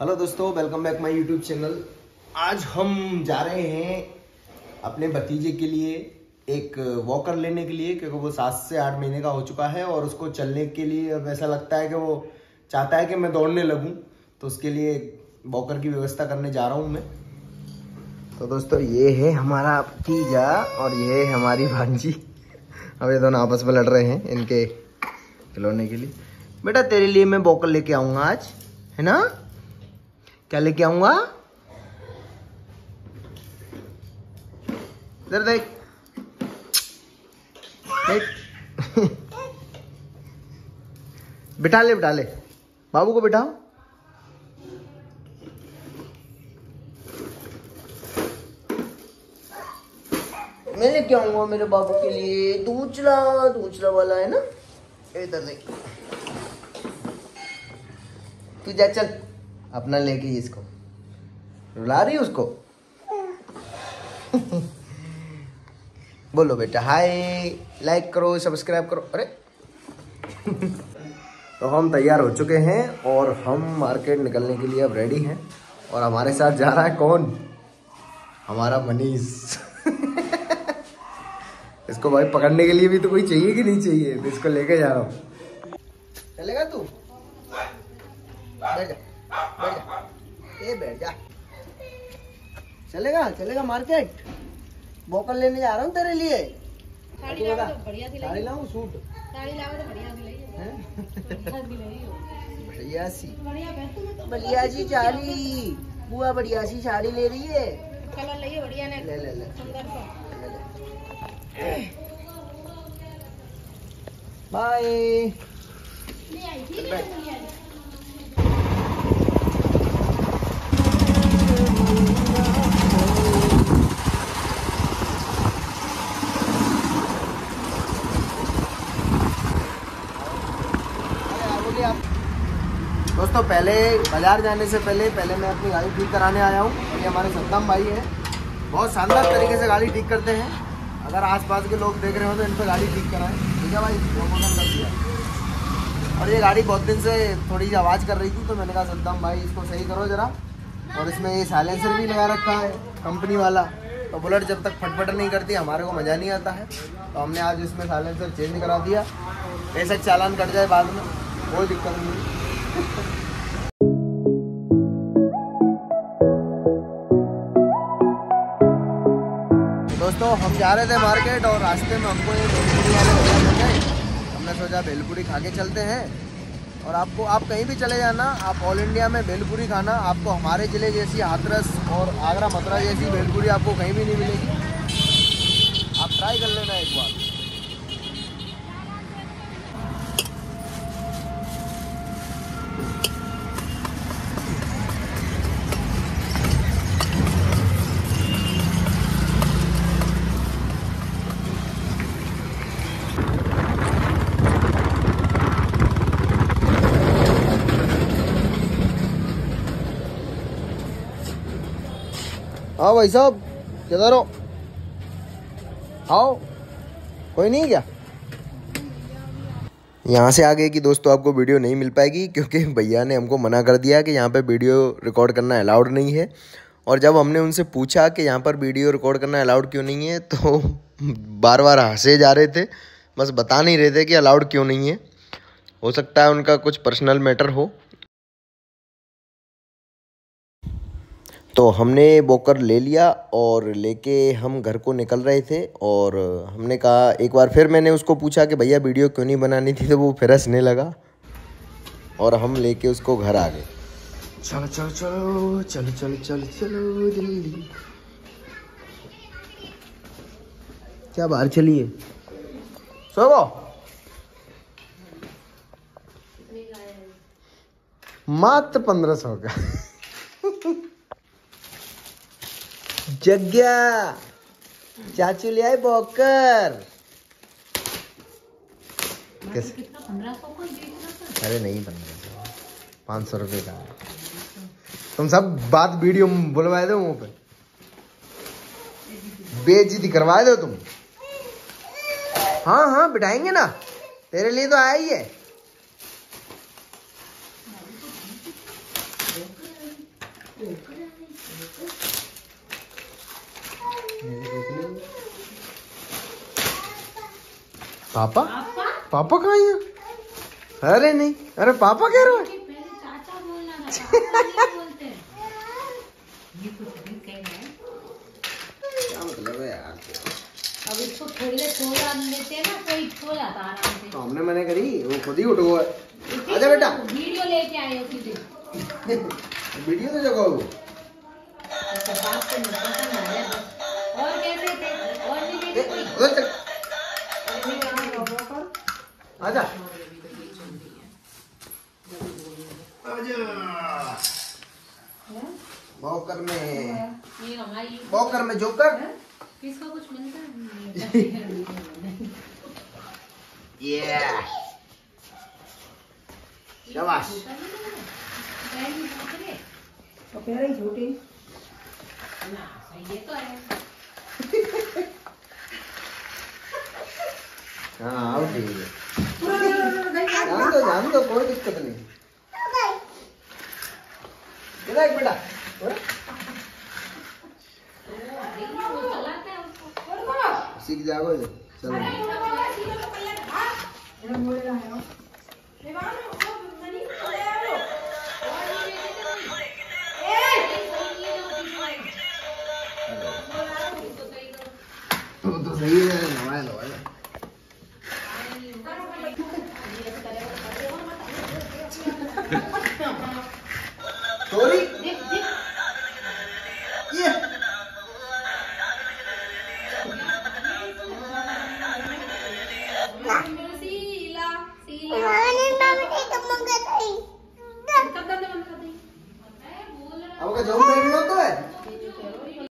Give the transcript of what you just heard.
Hello दोस्तों welcome back my YouTube channel आज हम जा रहे हैं अपने भतीजे के लिए एक वॉकर लेने के लिए, क्योंकि वो सात से आठ महीने का हो चुका है और उसको चलने के लिए अब ऐसा लगता है कि वो चाहता है कि मैं दौड़ने लगूं तो उसके लिए वॉकर की व्यवस्था करने जा रहा हूँ मैं। तो दोस्तों, ये है हमारा भतीजा और ये है हमारी भांजी। अब ये दोनों आपस में लड़ रहे हैं इनके खिलौने के लिए। बेटा, तेरे लिए मैं वॉकर लेके आऊँगा आज, है ना? क्या लेके आऊँगा? इधर देख। बिठा ले बिठा ले। बाबू को बिठाओ। मैं लेके आऊँगा मेरे बाबू के लिए। दूचला दूचला वाला है ना? इधर देख। तू जा, चल। अपना लेके इसको। रुला रही उसको? बोलो बेटा, हाय लाइक करो सब्सक्राइब करो। अरे। तो हम तैयार हो चुके हैं और हम मार्केट निकलने के लिए अब रेडी हैं। और हमारे साथ जा रहा है कौन? हमारा मनीष। इसको भाई पकड़ने के लिए भी तो कोई चाहिए कि नहीं चाहिए? तो इसको लेके जा रहा हूँ। चलेगा तू? ए बैठ जा। चलेगा चलेगा मार्केट। बोकल लेने जा रहा हूँ तेरे लिए। साड़ी लाओ तो बढ़िया साड़ी लाऊं सूट? साड़ी लाओ तो बढ़िया सी बढ़िया सी। सी तो साड़ी। बुआ बढ़िया सी साड़ी ले रही है। कलर लगी बढ़िया ने। ले बाय नहीं आई ठीक है नहीं आई दोस्तों, पहले बाज़ार जाने से पहले पहले मैं अपनी गाड़ी ठीक कराने आया हूँ। ये हमारे सद्दाम भाई हैं। बहुत शानदार तरीके से गाड़ी ठीक करते हैं। अगर आसपास के लोग देख रहे हो तो इन पर गाड़ी ठीक कराएँ। ठीक है भाई? प्रमोशन कर दिया। और ये गाड़ी बहुत दिन से थोड़ी आवाज़ कर रही थी तो मैंने कहा, सद्दाम भाई, इसको सही करो ज़रा। और इसमें ये साइलेंसर भी लगा रखा है कंपनी वाला। तो बुलेट जब तक फटफट नहीं करती, हमारे को मज़ा नहीं आता है। तो हमने आज इसमें साइलेंसर चेंज करा दिया। बेशक चालान कट जाए बाद में, कोई दिक्कत नहीं। दोस्तों, हम जा रहे थे मार्केट और रास्ते में हमको ये भेलपुरी वाले भैया हमने सोचा भेलपुरी खा के चलते हैं। और आपको, आप कहीं भी चले जाना, आप ऑल इंडिया में भेलपुरी खाना, आपको हमारे ज़िले जैसी हाथरस और आगरा मथुरा जैसी भेलपुरी आपको कहीं भी नहीं मिलेगी। हाँ भाई साहब किधर हो। आओ, कोई नहीं क्या? यहाँ से आगे की दोस्तों आपको वीडियो नहीं मिल पाएगी, क्योंकि भैया ने हमको मना कर दिया कि यहाँ पे वीडियो रिकॉर्ड करना अलाउड नहीं है। और जब हमने उनसे पूछा कि यहाँ पर वीडियो रिकॉर्ड करना अलाउड क्यों नहीं है तो बार बार हंसे जा रहे थे। बस बता नहीं रहे थे कि अलाउड क्यों नहीं है। हो सकता है उनका कुछ पर्सनल मैटर हो। तो हमने बोकर ले लिया और लेके हम घर को निकल रहे थे और हमने कहा, एक बार फिर मैंने उसको पूछा कि भैया वीडियो क्यों नहीं बनानी थी तो वो फिर हंसने लगा और हम लेके उसको घर आ गए। चलो चलो चलो चलो चलो चलो चलो, दिल्ली। क्या बाहर चलिए सो मात्र पंद्रह सौ का। जग्या। चाचू ले आए बॉकर। कैसे? अरे नहीं पंद्रह सौ। पाँच सौ रुपये का। तुम सब बात वीडियो में बुलवाए दो मुँह पे। बेइज्जती करवाए दो तुम। हाँ हाँ बिठाएँगे ना। तेरे लिए तो आया ही है। पापा? पापा कहाँ है? अरे नहीं अरे पापा कह रहे हो। तो हमने मैंने करी वो खुद ही उठ गया आजा बेटा। वीडियो लेके आए हो वीडियो तो जगह अच्छा, है। और कैसे थे और नहीं आजा। बॉकर में ये बॉकर में जोकर। किसको कुछ मिलता है? ये शाबाश। ना सही है तो है। हाँ आओ ठीक है जान दो जान दो कोई दिक्कत नहीं इधर एक बेटा और? वो चलाता है उसको सीख जाओ चलो सॉरी ये अब का